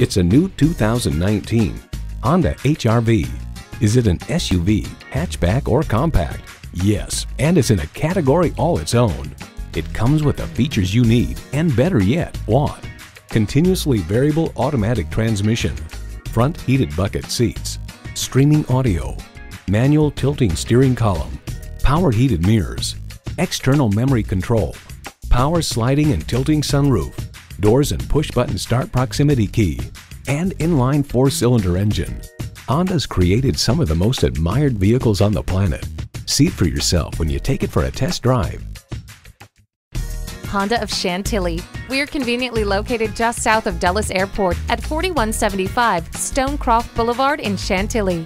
It's a new 2019 Honda HRV. Is it an SUV, hatchback, or compact? Yes, and it's in a category all its own. It comes with the features you need, and better yet, want. Continuously variable automatic transmission, front heated bucket seats, streaming audio, manual tilting steering column, power heated mirrors, external memory control, power sliding and tilting sunroof, doors and push button start proximity key, and inline four cylinder engine. Honda's created some of the most admired vehicles on the planet. See it for yourself when you take it for a test drive. Honda of Chantilly. We're conveniently located just south of Dulles Airport at 4175 Stonecroft Boulevard in Chantilly.